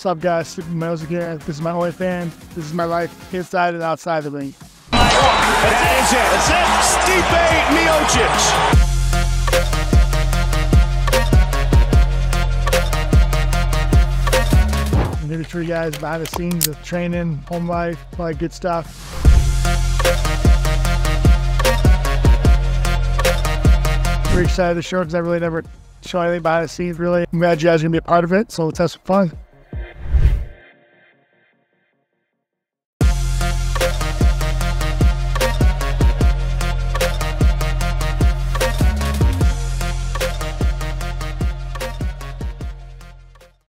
What's up, guys? Stipe Miocic here. This is my OnlyFans. This is my life inside and outside the ring. That is it. That's it. Stipe Miocic. I'm here guys behind the scenes of training, home life, all that good stuff. Pretty excited to show because I really never show anything behind the scenes, really. I'm glad you guys are going to be a part of it, so let's have some fun.